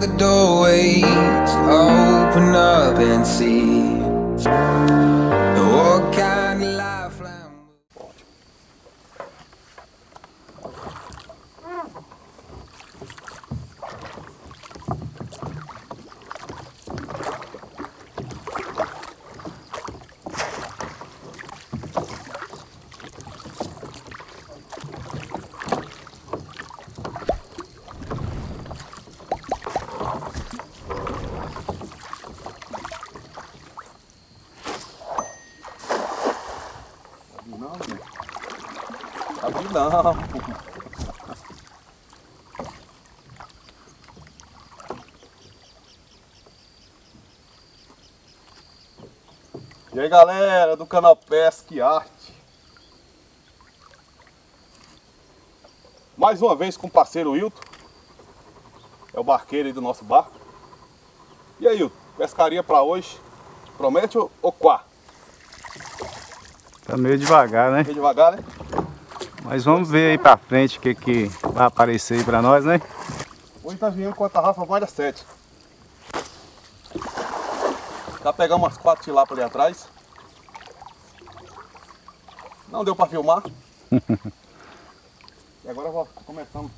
the doorway to open up and see Não? Abri não. E aí galera do canal Pesca e Arte Mais uma vez com o parceiro Wilton É o barqueiro aí do nosso barco E aí Wilton, pescaria pra hoje Promete ou quá? Tá meio devagar, né? Vem devagar né? Mas vamos ver aí pra frente o que, que vai aparecer aí pra nós, né? Hoje tá vindo com a tarrafa mais 7. Já pegamos umas quatro tilápias ali atrás. Não deu pra filmar. e agora vou começando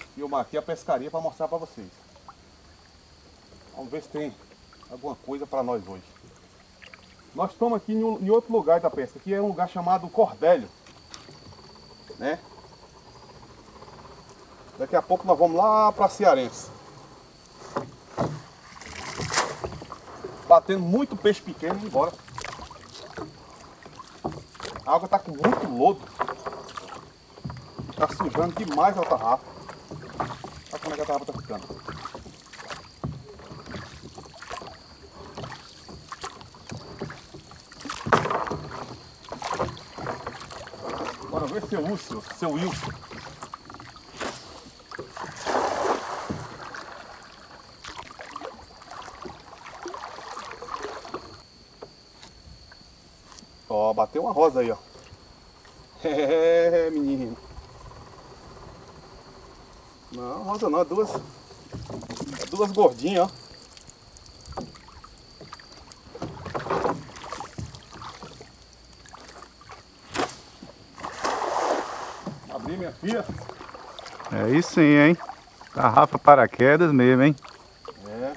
a filmar aqui a pescaria pra mostrar pra vocês. Vamos ver se tem alguma coisa pra nós hoje. Nós estamos aqui em, um- em outro lugar da pesca. Aqui é um lugar chamado Cordélio. Né? Daqui a pouco nós vamos lá para Cearense. Batendo muito peixe pequeno e embora. A água tá com muito lodo. Tá sujando demais a tarrafa. Olha como é que a tarrafa tá ficando. Ver seu Lúcio, seu Wilson. Ó, bateu uma rosa aí, ó. É, menino. Não, rosa não, é duas. É duas gordinhas, ó. Isso sim, hein? Tarrafa paraquedas mesmo, hein? É.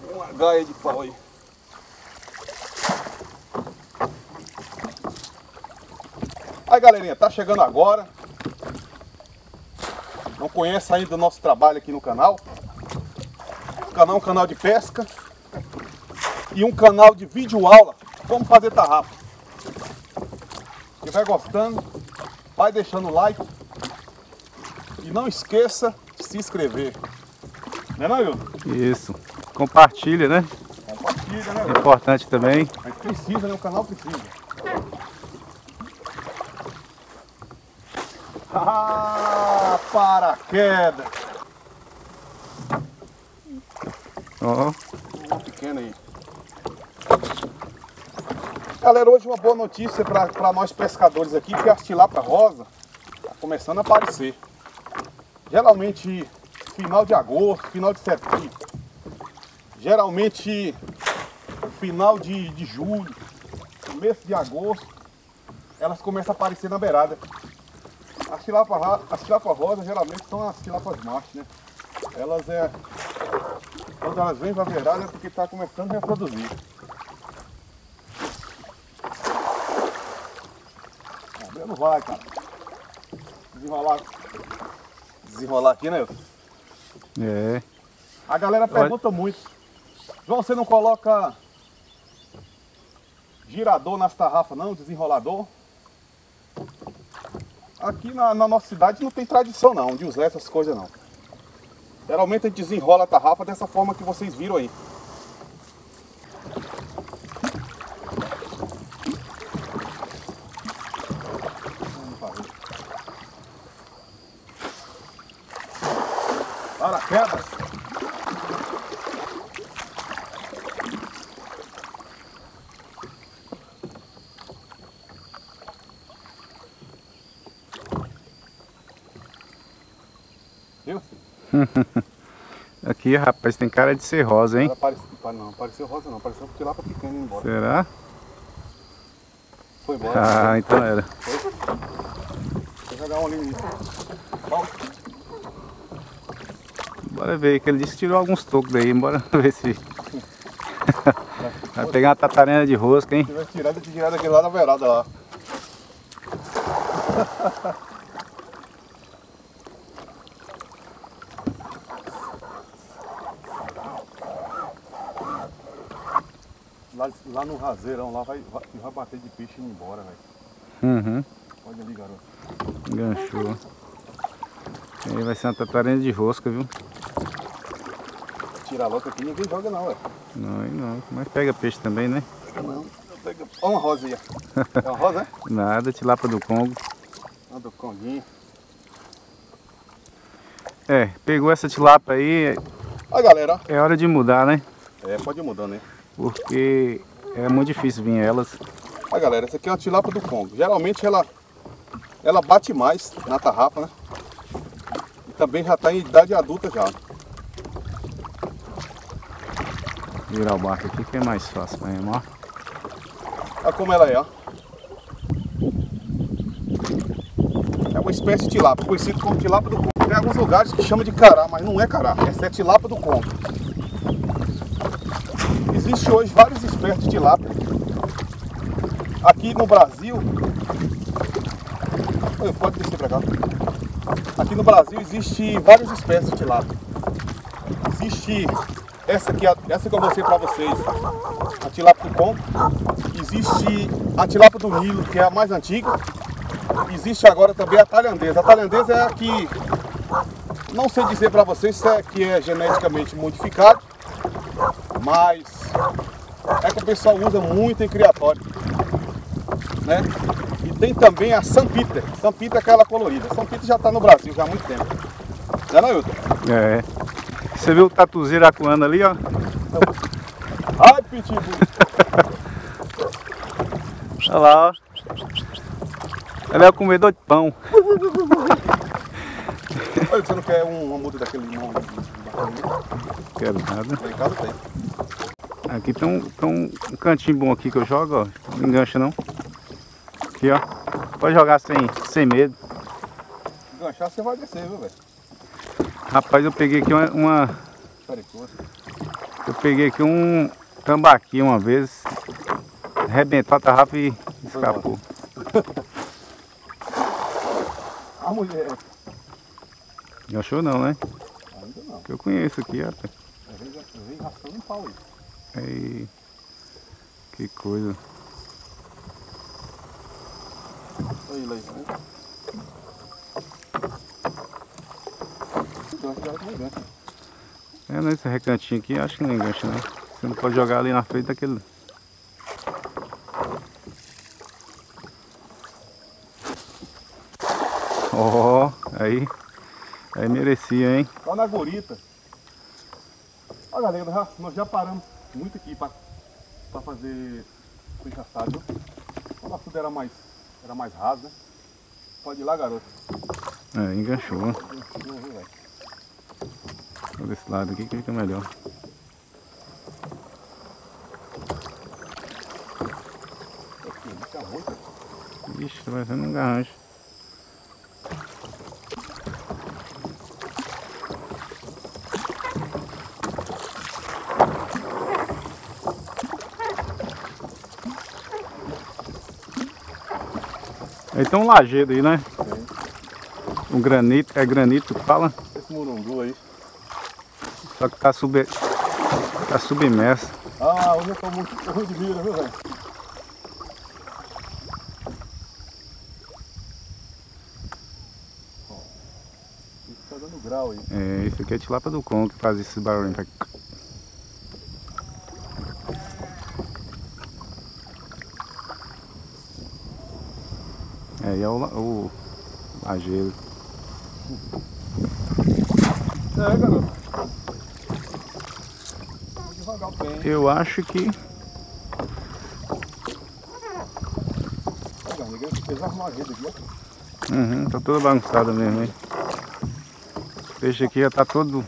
Tem uma gaia de pau aí. Aí galerinha, tá chegando agora. Não conhece ainda o nosso trabalho aqui no canal? O canal é um canal de pesca e um canal de vídeo aula como fazer tarrafa. Se vai gostando, vai deixando o like e não esqueça de se inscrever. Né não, Wilton? Isso. Compartilha, né? Compartilha, né? Importante também. A gente precisa, né? O canal precisa. Ah, paraquedas! Ó, Uma pequena aí. Galera, hoje uma boa notícia para nós pescadores aqui, que a tilapia rosa está começando a aparecer. Geralmente final de agosto, final de setembro. Geralmente final de, de julho, começo de agosto, elas começam a aparecer na beirada. As tilápias, ra- as tilápias rosas geralmente são as tilápias machos, né? Elas é. Quando elas vêm beirada é porque está começando a reproduzir. Abrir não vai, cara. Desenrolar. Desenrolar aqui, né? Wilson? é. A galera pergunta muito. João, você não coloca girador nas tarrafas não, desenrolador? Aqui na, na nossa cidade não tem tradição não, de usar essas coisas não. Geralmente a gente desenrola a tarrafa dessa forma que vocês viram aí. Paraquedas. Viu? Aqui, rapaz, tem cara de ser rosa, hein? Parece, não, pareceu rosa não, pareceu que lá pra ir embora. Será? Foi embora. Ah, então era. Foi? Vou jogar um ali no Bom, Bora ver, que ele disse que tirou alguns tocos daí, bora ver se... Vai pegar uma tatarena de rosca, hein? se tivesse tirado, eu tinha tirado aquele lá da verada lá. Lá, lá no raseirão, lá vai, vai, vai bater de peixe e ir embora, velho. Uhum, Olha ali, garoto. enganchou. Aí vai ser uma tatarena de rosca, viu? Tira a louca aqui, ninguém joga não, velho. Não, não. Mas pega peixe também, né? Não, pega. Olha uma rosa aí. É uma rosa, né? Nada, tilapa do Congo. Uma do conguinho. É, pegou essa tilapa aí, Olha, galera, é hora de mudar, né? É, pode ir mudando, né? Porque é muito difícil vir elas. Olha, galera, essa aqui é uma tilapa do Congo. Geralmente ela, ela bate mais na tarrafa, né? E também já está em idade adulta já. Virar o barco aqui que é mais fácil pra remar. Olha como ela é, ó. É uma espécie de tilapa, conhecido como tilapa do Congo. Tem alguns lugares que chama de cará, mas não é cará. Essa é tilapa do Congo. Existe hoje várias espécies de tilapia. Aqui no Brasil. Pode descer pra cá. Aqui no Brasil existe várias espécies de tilapia. Existe essa aqui, essa que eu mostrei pra vocês, a tilapia do Congo. Existe a tilapia do Nilo, que é a mais antiga. Existe agora também a tailandesa. A tailandesa é a que não sei dizer para vocês se é que é geneticamente modificado, mas é que o pessoal usa muito em criatório, né? E tem também a Sampita. Sampita é aquela colorida. Sampita já está no Brasil já há muito tempo. Não é, não, Hilton? É. Você viu o tatuzeiro acuando ali, ó? Ai, pitbull. Olha lá, ó. Ela é o comedor de pão. Olha, você não quer um, uma muda daquele limão? Quero nada. Lá em casa tem. Aqui tem um, tem um um cantinho bom aqui que eu jogo, ó. Não engancha não. Aqui, ó. Pode jogar sem, sem medo. Enganchar você vai descer, viu, velho? Rapaz, eu peguei aqui uma, uma-. Eu peguei aqui um tambaqui uma vez. Arrebentou a tarrafa e escapou. A mulher. Enganchou não, né? Ainda não. Que eu conheço aqui, rapaz. Eu venho, eu venho raspando um pau aí. Aí. Que coisa. Olha ele aí, não engancha. É, nesse recantinho aqui, acho que não engancha não. Você não pode jogar ali na frente daquele. Ó, aí. Aí merecia, hein? Lá na Gorita. Olha galera, já- nós já paramos muito aqui pra, pra fazer o encaçado. A tudo era mais, era mais raso, né? Pode ir lá, garoto. É, enganchou. Viu, velho? Vou desse lado aqui que fica melhor. Aqui, ele tá. Ixi, tá parecendo um garrancho. Aí tem um lajedo aí, né? Um granito, é granito que fala, Esse murungu aí. só que tá, sub, tá submerso. Ah, hoje eu tô muito ruim de vira, viu, velho? Isso tá dando grau aí. É, esse aqui é tilapa do Congo que faz esse barulho. Faz- É, o, o lajeiro. É, garoto. Devagar o tempo. Eu acho que. Uhum, tá toda bagunçada mesmo, hein? Esse peixe aqui já tá todo.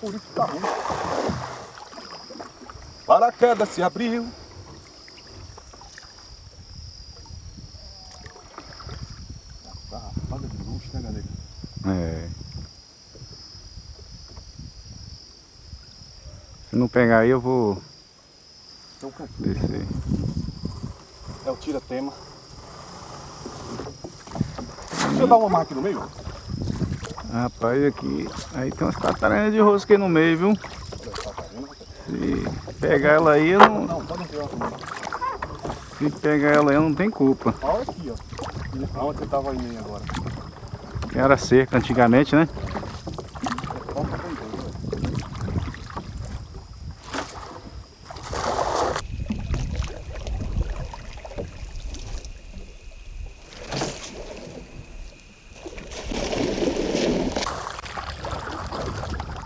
Por isso que tá ruim. Paraquedas se abriu. Garrafada de luxo, né, galera? É. Se não pegar aí eu vou cantinho. descer. É o tira-tema. Deixa eu dar uma marca aqui no meio. Rapaz, aqui. Aí tem umas tataranhas de rosca aí no meio, viu? Se pegar ela aí, eu não. Não, pode comigo. Se pegar ela aí, eu não tem culpa. Olha aqui, ó. Aonde você tava indo agora? Era cerca antigamente, né? Qual que foi dois, velho?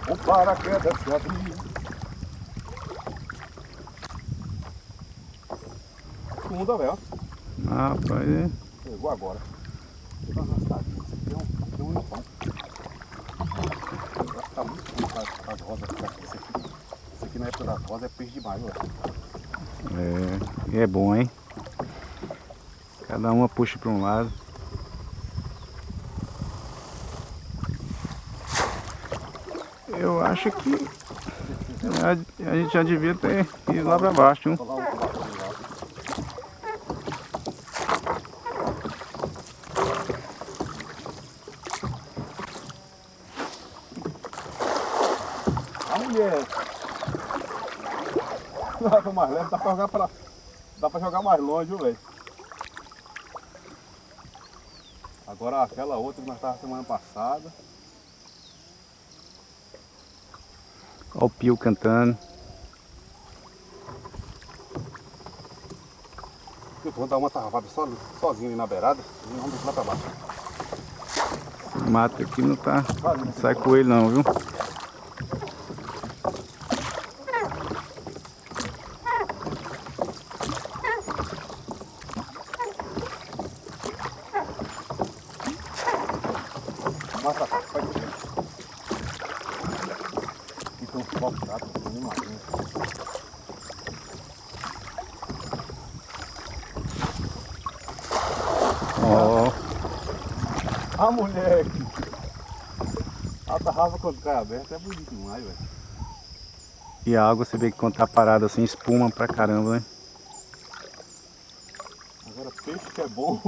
O paraquedas se abriu. Segunda, velho. Rapaz, é. Pegou agora. Tá arrastadinho. Isso aqui é um, aqui é limpão. Vai ficar muito ruim com as, rosas que tá aqui. Isso aqui, isso aqui na época das rosas é peixe demais, ué. É, é bom, hein? Cada uma puxa para um lado. Eu acho que a, gente já devia ter ido lá para baixo. Hein? Pra mais leve, dá pra jogar pra. Dá pra jogar mais longe, viu, velho? Agora aquela outra que nós tava semana passada. Olha o pio cantando. Eu vou dar uma tarrafada só, sozinho ali na beirada e vamos lá pra baixo. O mato aqui não tá. Não sai coelho não, viu? Mais pra cá, vai descer. Aqui tem uns copos gatos, tem nem marinho. Ó, Ah, moleque! A tarrafa quando cai aberta é bonito demais, velho. e a água você vê que quando tá parada assim espuma pra caramba, né? Agora peixe que é bom.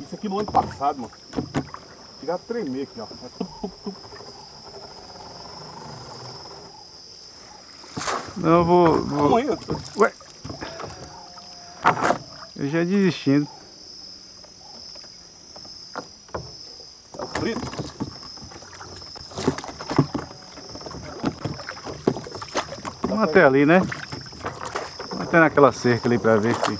Isso aqui no ano passado, mano. Chega a tremer aqui, ó. Não, eu vou. vou... Ué. Eu já desistindo. É o frito. Vamos até ali, né? Até naquela cerca ali pra ver se.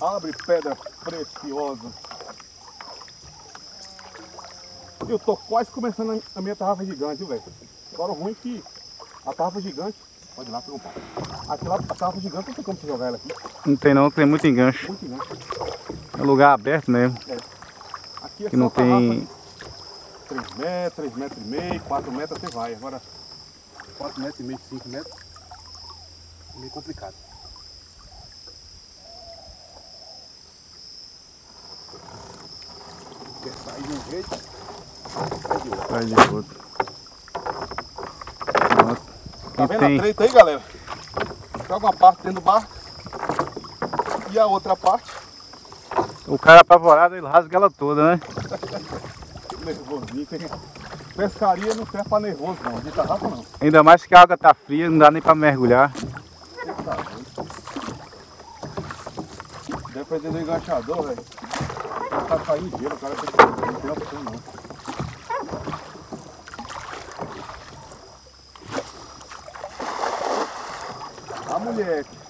Abre pedra preciosa. Eu tô quase começando a minha tarrafa gigante, velho? Agora o ruim é que a tarrafa gigante. Pode ir lá perguntar. Aquela a tarrafa gigante não tem como você jogar ela aqui. Não tem não, tem muito engancho. Muito gigante. É lugar aberto mesmo. Aqui é Que não tem. tarrafa 3 metros, 3 metros e meio, 4 metros você vai. Agora 4 metros e meio, 5 metros. É meio complicado. Quer sair de um jeito, sai de outro. Sai de outro. Pronto. Tá vendo tem- a treta aí, galera? Joga uma parte dentro do barco e a outra parte O cara apavorado, ele rasga ela toda, né? Nervosinho. Tem... Pescaria não serve pra nervoso não, de tarrafa não. Ainda mais que a água tá fria, não dá nem pra mergulhar. Dependendo do enganchador, velho. Tá caindo gelo, o cara tem que não tem opção não. Ah, moleque.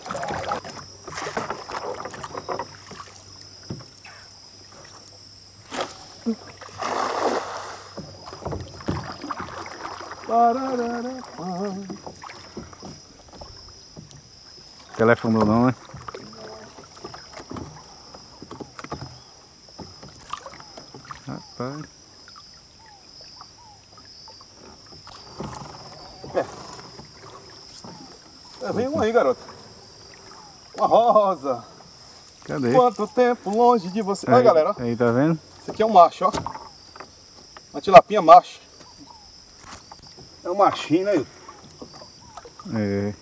Telefonou não, né? Rapaz. É, vem um aí, garoto. Uma rosa. Cadê? Quanto tempo longe de você. Olha, Aí, galera, ó. Aí, tá vendo? Esse aqui é um macho, ó. Uma tilapinha macho. É um machinho, né? É.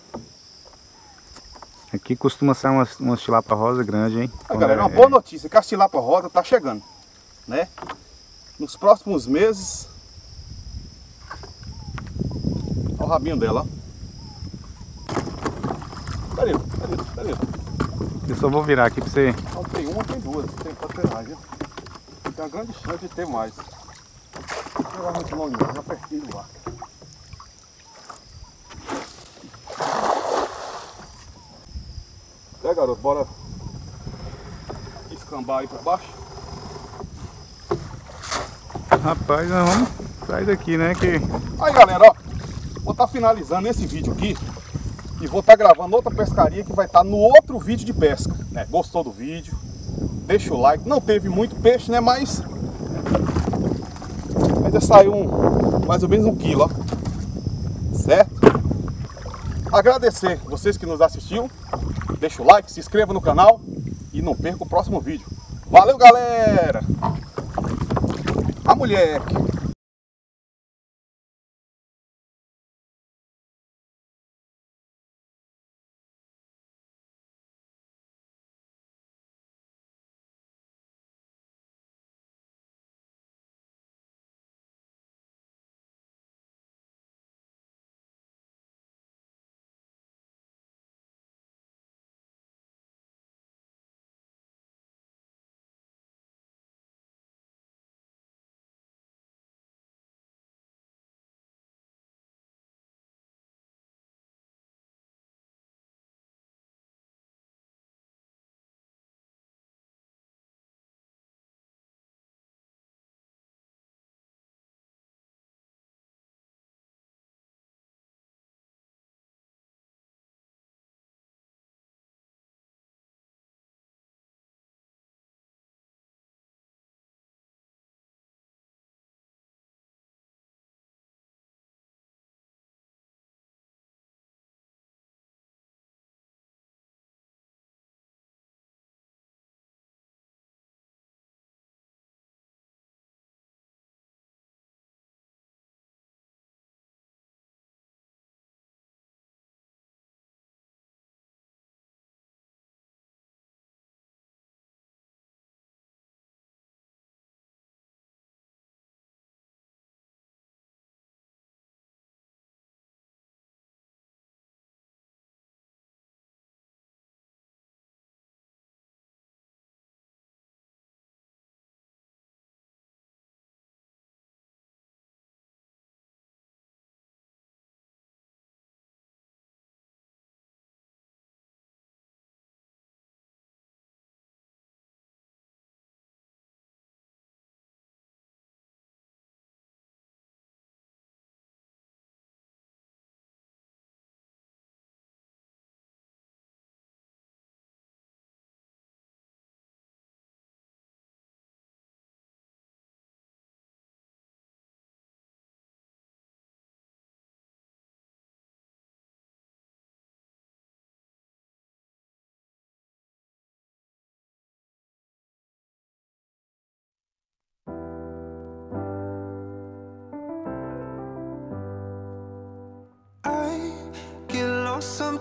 Aqui costuma sair umas, umas tilapa rosa grande, hein? Ah, galera, uma É, boa notícia, que a tilapa rosa tá chegando, né? Nos próximos meses. Olha o rabinho dela, ó. Cadê? Cadê? Cadê? Eu só vou virar aqui pra você. Não tem uma, tem duas, tem pra ter mais, viu? Tem uma grande chance de ter mais. Não vai muito longe, já pertinho do. É, garoto, bora escambar aí pra baixo. Rapaz, nós vamos sair daqui, né? Que Aí, galera, ó, vou estar finalizando esse vídeo aqui e vou estar gravando outra pescaria que vai estar no outro vídeo de pesca. Né? Gostou do vídeo? Deixa o like. Não teve muito peixe, né? Mas ainda saiu um, mais ou menos um quilo, ó. Certo? Agradecer vocês que nos assistiu. Deixa o like, se inscreva no canal e não perca o próximo vídeo. Valeu, galera! A mulher.